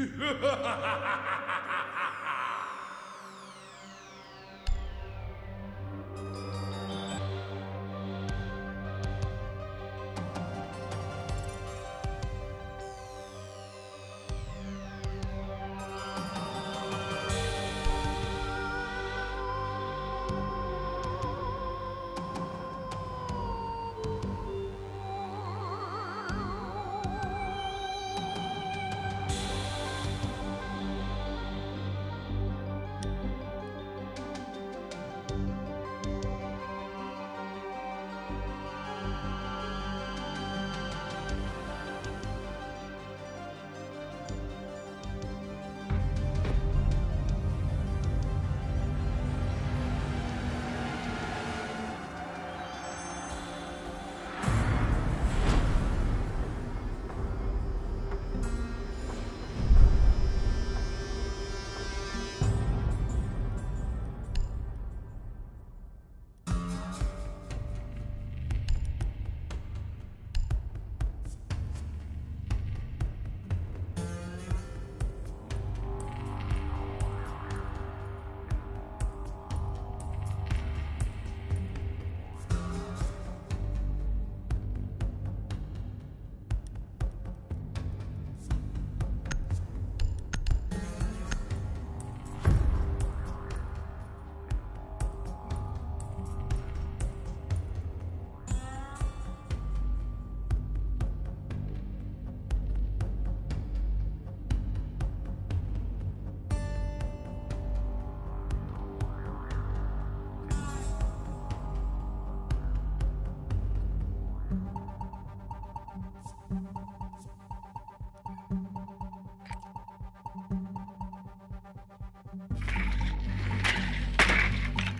Ha ha ha ha ha!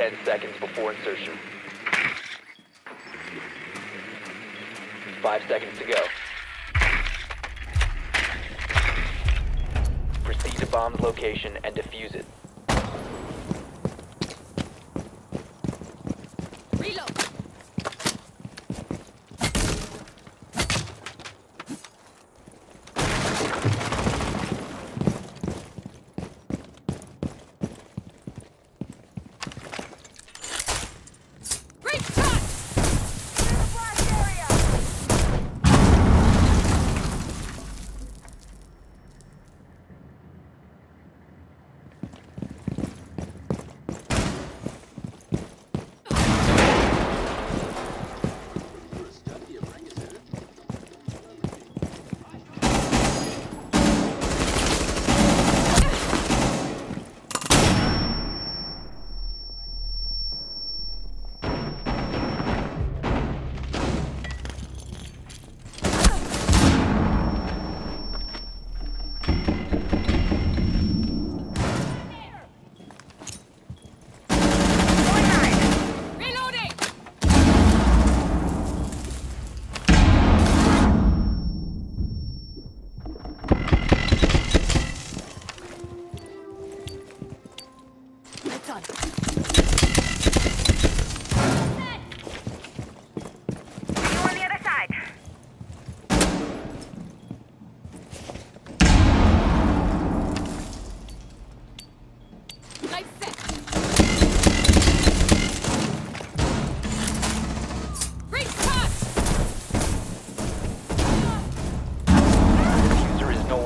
Ten seconds before insertion. Five seconds to go. Proceed to bomb's location and defuse it.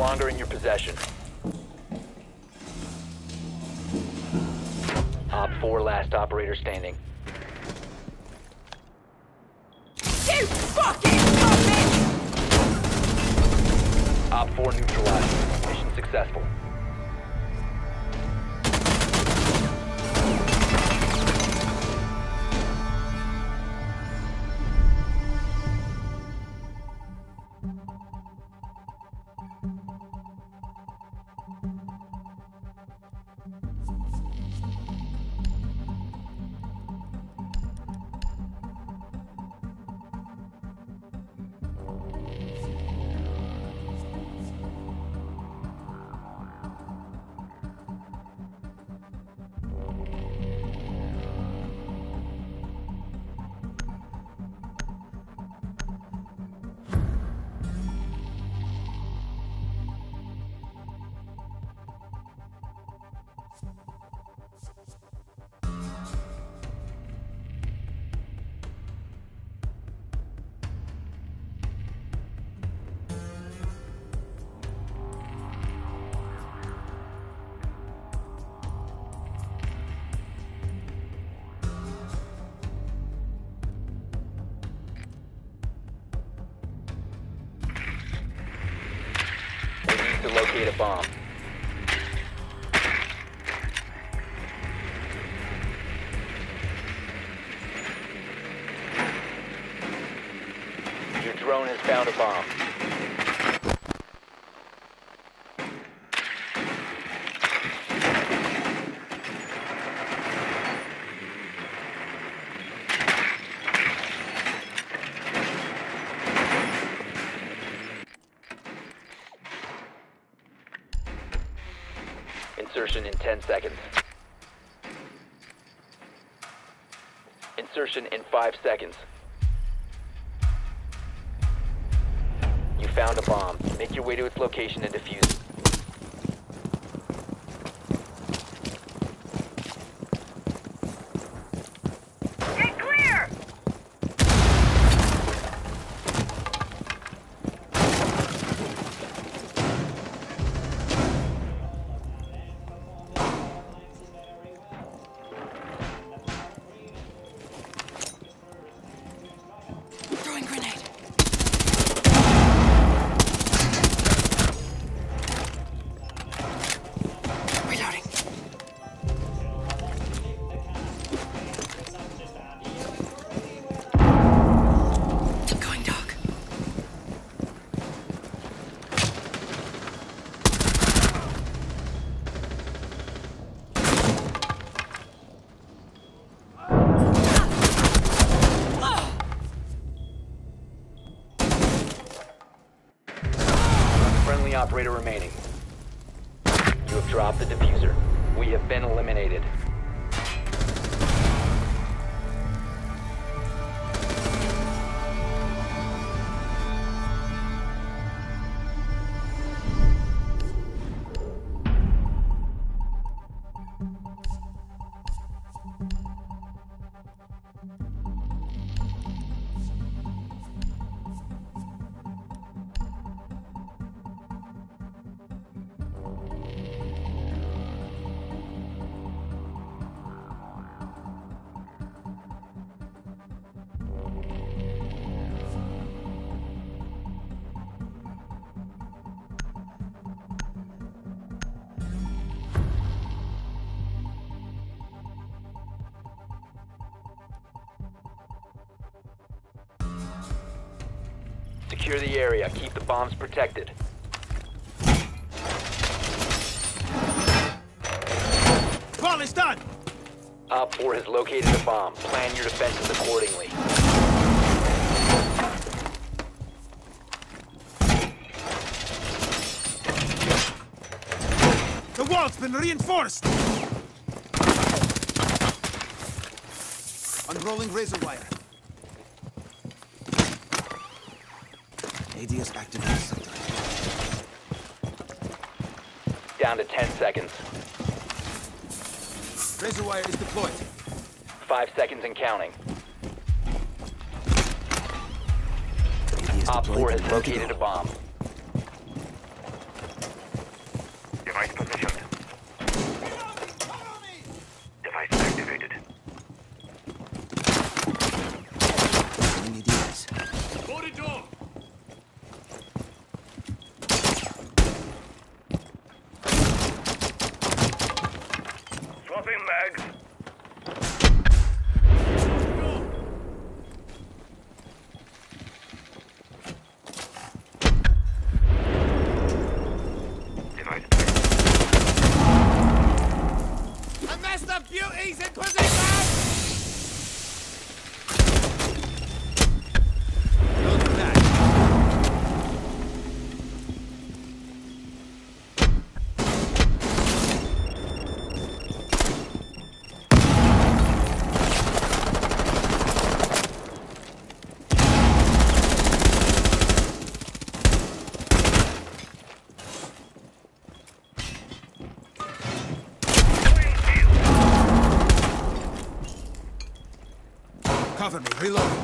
Longer in your possession. Op 4 last operator standing. You fucking puppet! OPFOR neutralized. Mission successful. Locate a bomb. Your drone has found a bomb. Insertion in 10 seconds. Insertion in 5 seconds. You found a bomb. Make your way to its location and defuse operator remaining. You have dropped the defuser. We have been eliminated. Secure the area. Keep the bombs protected. Ball is done! OPFOR has located a bomb. Plan your defenses accordingly. The wall's been reinforced! Unrolling razor wire. ADS activated. Down to 10 seconds. Razor wire is deployed. 5 seconds and counting. ADS OPFOR has located a bomb. cover me. Reload.